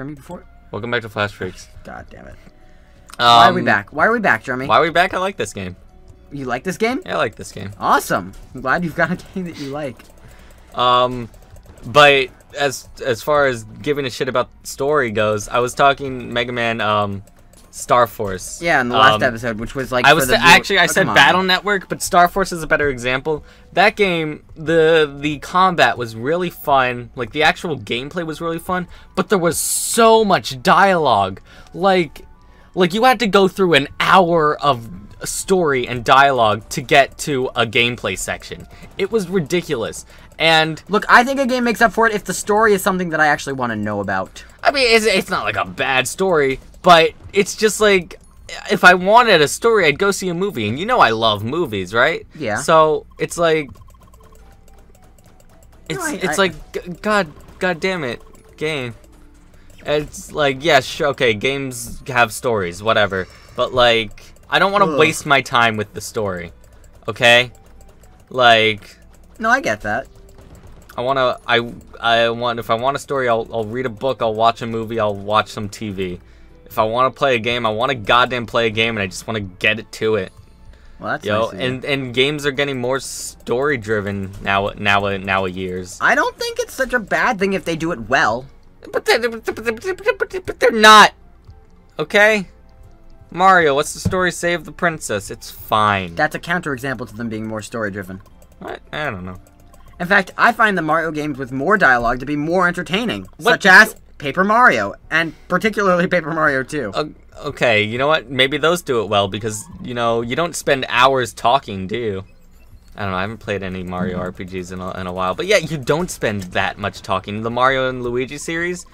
Jeremy, before? Welcome back to Flash Freaks. God damn it. Um, Why are we back? Why are we back, Jeremy? Why are we back? I like this game. You like this game? Yeah, I like this game. Awesome. I'm glad you've got a game that you like. Um, but as as far as giving a shit about story goes, I was talking Mega Man um Star Force. Yeah, in the last Um, episode, which was like I was the th- viewer- actually I Oh, said. Battle Network, but Star Force is a better example. That game, the the combat was really fun. Like the actual gameplay was really fun, but there was so much dialogue. Like like you had to go through an hour of story and dialogue to get to a gameplay section. It was ridiculous. And Look, I think a game makes up for it if the story is something that I actually want to know about. I mean, it's, it's not like a bad story, but it's just like if I wanted a story, I'd go see a movie, and you know I love movies, right? Yeah. So it's like it's I- it's I- like g- God God damn it, game. It's like yeah, sure, okay, games have stories, whatever, but like I don't want to waste my time with the story, okay? Like No, I get that. I want to I I want if I want a story I'll I'll read a book, I'll watch a movie, I'll watch some TV. If I want to play a game, I want to goddamn play a game and I just want to get it to it. Well, that's Yo, nice and and games are getting more story driven now now now years. I don't think it's such a bad thing if they do it well. But they're, but they're, not. Okay? Mario, what's the story? Save the princess. It's fine. That's a counterexample to them being more story driven. what? I don't know. In fact, I find the Mario games with more dialogue to be more entertaining, What- such as Paper Mario, and particularly Paper Mario 2. Uh, okay, you know what? Maybe those do it well because you know you don't spend hours talking, do you? I don't know. I haven't played any Mario RPGs in a, in a while, but yeah, you don't spend that much talking. The Mario and Luigi series,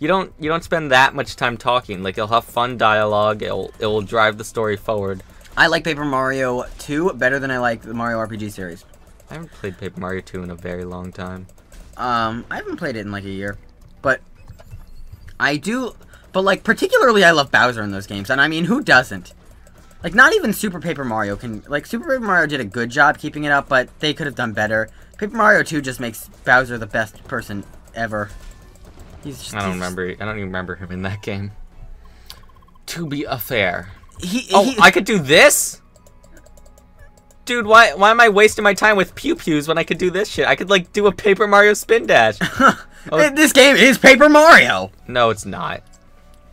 you don't you don't spend that much time talking. Like you'll have fun dialogue. It'll it'll drive the story forward. I like Paper Mario 2 better than I like the Mario RPG series. I haven't played Paper Mario 2 in a very long time. Um, I haven't played it in like a year, but I do. But like, particularly, I love Bowser in those games, and I mean, who doesn't? Like, not even Super Paper Mario can. Like, Super Paper Mario did a good job keeping it up, but they could have done better. Paper Mario 2 just makes Bowser the best person ever. He's just, I don't remember. I don't even remember him in that game. To be a fair. He, Oh, he, I could do this? Dude, why why am I wasting my time with pew pews when I could do this shit? I could like do a Paper Mario spin dash. Oh. this game is Paper Mario. no, it's not.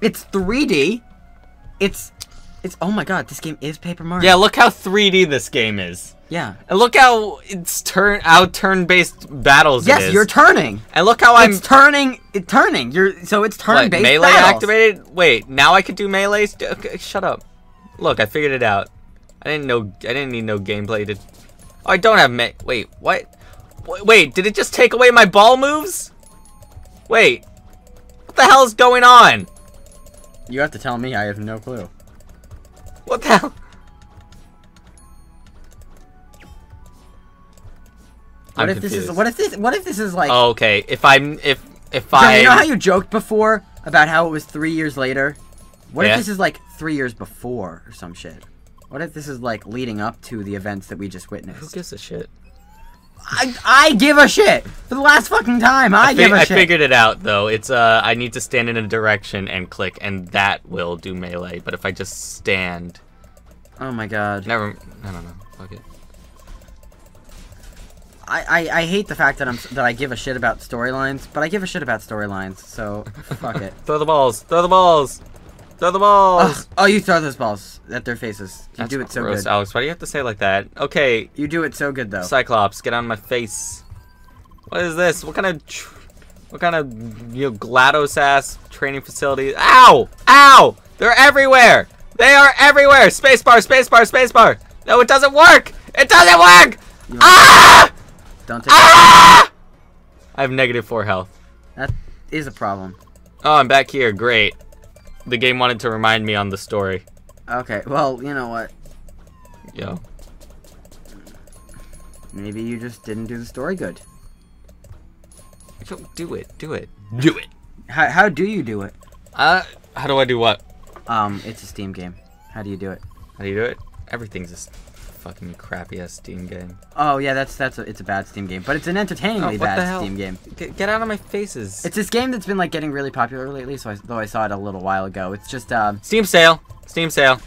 It's 3D. It's, it's. Oh my God, this game is Paper Mario. Yeah, look how 3D this game is. Yeah. And look how it's turn how turn-based battles Yes, is. you're turning. and look how I'm it's turning. It turning. You're so it's turn what, melee battles. activated. Wait, now I could do melees. D- Okay, shut up. Look, I figured it out. I didn't know. I didn't need no gameplay to. Oh, I don't have me. Wait, what? Wait, Wait, did it just take away my ball moves? Wait, what the hell is going on? You have to tell me. I have no clue. What the hell? What I'm if this is? confused. What if this? What if this is like? Oh, okay. If I'm if if So I you know how you joked before about how it was three years later? What Yeah. if this is like three years before or some shit? What if this is like leading up to the events that we just witnessed who gives a shit? I, I give a shit for the last fucking time. I, I, give a I shit. I figured it out though. It's uh I need to stand in a direction and click, and that will do melee. But if I just stand, Oh my god. never. I don't know. Fuck it. I, I, I hate the fact that I'm that I give a shit about storylines, but I give a shit about storylines. So fuck it. Throw the balls. Throw the balls. Throw the balls. Ugh. Oh, you throw those balls at their faces. You That's do it so gross, good. Alex. Why do you have to say like that? Okay, You do it so good though. Cyclops, get on my face. What is this? What kind of, what kind of, you know, Glados ass training facility? Ow! Ow! They're everywhere. They are everywhere. Spacebar, spacebar, spacebar. No, it doesn't work. It doesn't work. You- Ah! Don't take. Ah! I have negative four health. That is a problem. Oh, I'm back here. Great. The game wanted to remind me on the story. Okay, well, you know what? Yo. Maybe you just didn't do the story good. Do it. Do it. Do it. How, how do you do it? Uh, how do I do what? Um, it's a Steam game. How do you do it? How do you do it? Everything's just fucking crappy ass Steam game. Oh yeah, that's that's a, it's a bad Steam game, but it's an entertainingly Oh, bad? Steam game. Get, get out of my faces. It's this game that's been like getting really popular lately. So I, though I saw it a little while ago, it's just um. Steam sale. Steam sale.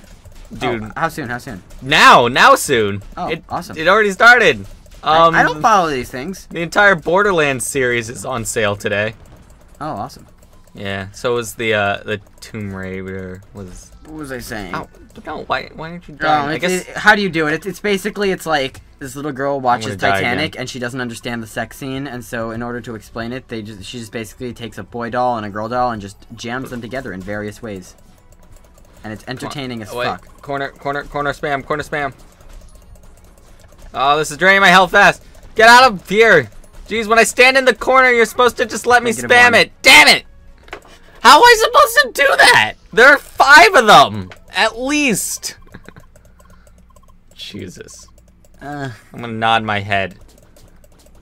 Dude, oh, how soon? How soon? now, now soon. Oh, it, awesome. It already started. Um, I, I don't follow these things. The entire Borderlands series is on sale today. Oh, awesome. Yeah, so was the uh the Tomb Raider was. What was I saying? No, why why aren't you No. I guess it- how do you do it? It's, it's basically it's like this little girl watches Titanic and she doesn't understand the sex scene, and so in order to explain it, they just she just basically takes a boy doll and a girl doll and just jams them together in various ways. And it's entertaining as wait, fuck. corner corner corner spam corner spam. Oh, this is draining my health fast. Get out of here. Jeez, when I stand in the corner, you're supposed to just let me Negative spam one. it. Damn it! How am I supposed to do that? There are five of them, at least. Jesus. Uh, I'm gonna nod my head.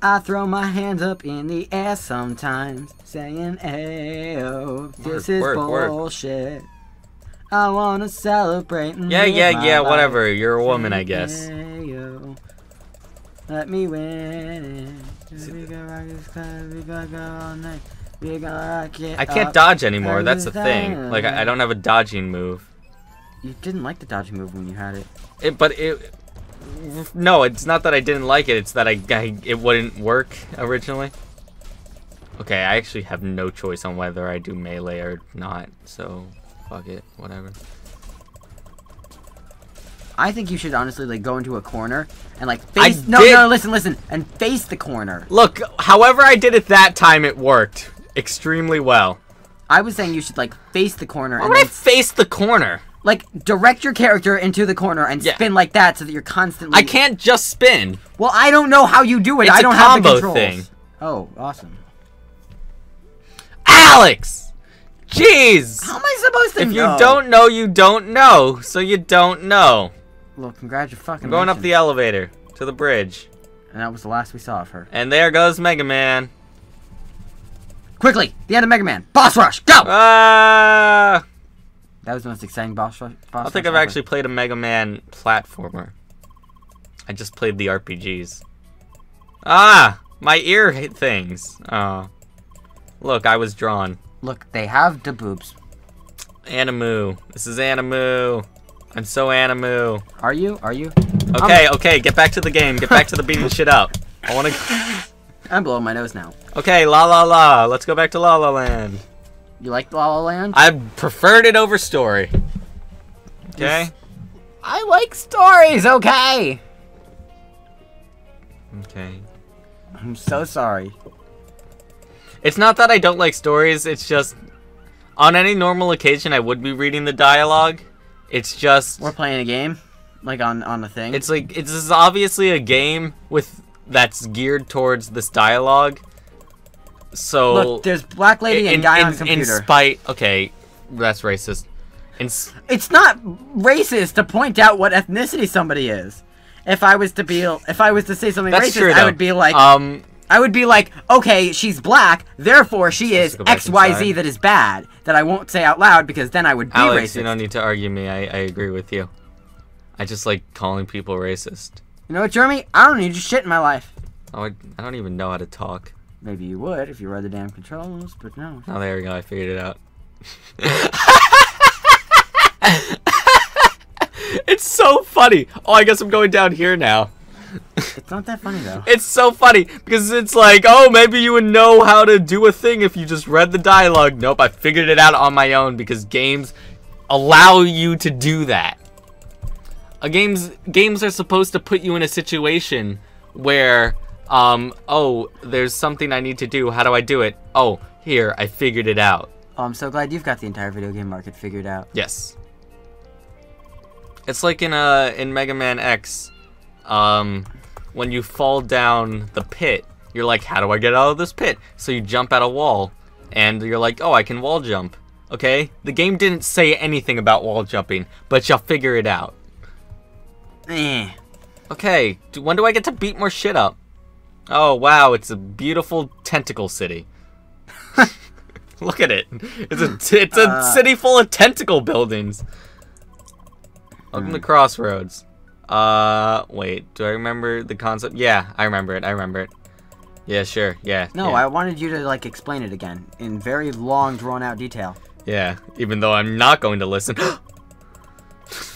I throw my hands up in the air sometimes, saying, "Ayo, this Work, is work, work. bullshit." I wanna celebrate. Yeah, yeah, yeah, life. whatever. You're a woman, I guess. Ayo, let me win. We gonna rock this club, we gonna go all night. We gonna rock it I can't dodge anymore. That's the thing. Like I, I don't have a dodging move. You didn't like the dodging move when you had it. It, but it. No, it's not that I didn't like it. It's that I, I it wouldn't work originally. Okay, I actually have no choice on whether I do melee or not. So, fuck it, whatever. I think you should honestly like go into a corner and like I face. No, did- no, listen, listen, and face the corner. Look, however I did it that time, it worked extremely well. I was saying you should like face the corner Why and would I then face the corner? Like direct your character into the corner and Yeah. spin like that so that you're constantly. I can't just spin. Well, I don't know how you do it. It's I a don't have the combo controls. thing. Oh, awesome. Alex! Jeez! How am I supposed to If you don't know, you don't know. So you don't know. well, congratulations. I'm going up the elevator to the bridge. And that was the last we saw of her. And there goes Mega Man. Quickly, the end of Mega Man. Boss rush, go! Ah! That was the most exciting boss. Boss I don't think I've ever. actually played a Mega Man platformer. I just played the RPGs. Ah! My ear hit things. Oh. Look, I was drawn. Look, they have the boobs. Animu. This is Animu. I'm so Animu. Are you? Are you? Okay, okay, get back to the game. Get back to the beating shit up. I wanna. I'm blowing my nose now. Okay, La La La. Let's go back to La La Land. You like La La Land? I preferred it over story. Okay? Yes. I like stories, okay? Okay. I'm so sorry. It's not that I don't like stories, it's just on any normal occasion I would be reading the dialogue. It's just We're playing a game, like on on the thing. it's like it's obviously a game with that's geared towards this dialogue. So Look, there's black lady and guy on computer. in spite okay, that's racist. In, it's not racist to point out what ethnicity somebody is. If I was to be, if I was to say something racist, true I would be like, um I would be like, okay, she's black, therefore she is XYZ that is bad. That I won't say out loud because then I would be Alex, racist. you don't need to argue me. I, I agree with you. I just like calling people racist. You know what, Jeremy? I don't need your shit in my life. Oh, I, I don't even know how to talk. Maybe you would if you read the damn controls, but no. Oh, there we go. I figured it out. it's so funny. Oh, I guess I'm going down here now. It's not that funny though. It's so funny because it's like, oh, maybe you would know how to do a thing if you just read the dialogue. Nope, I figured it out on my own because games allow you to do that. A games games are supposed to put you in a situation where um oh, there's something I need to do. How do I do it? Oh, here, I figured it out. Oh, I'm so glad you've got the entire video game market figured out. Yes. It's like in uh in Mega Man X, um, when you fall down the pit, you're like, how do I get out of this pit? So you jump at a wall, and you're like, oh, I can wall jump. Okay, the game didn't say anything about wall jumping, but you'll figure it out. Eh. Okay, when do I get to beat more shit up? Oh wow, it's a beautiful tentacle city. Look at it. It's a it's a Uh. city full of tentacle buildings. Welcome to CrossWorlds. Uh, wait. Do I remember the concept? Yeah, I remember it. I remember it. Yeah, sure. Yeah. No, yeah. I wanted you to like explain it again in very long, drawn out detail. Yeah, even though I'm not going to listen.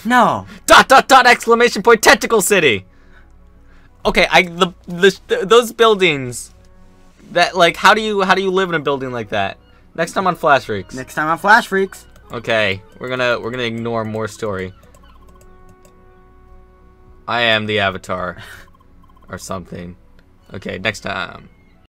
No. dot dot dot exclamation point tentacle city. Okay, I the, the those buildings that like how do you how do you live in a building like that? Next time on Flash Freaks. Next time on Flash Freaks. Okay, we're gonna we're gonna ignore more story. I am the Avatar, or something. Okay, next time.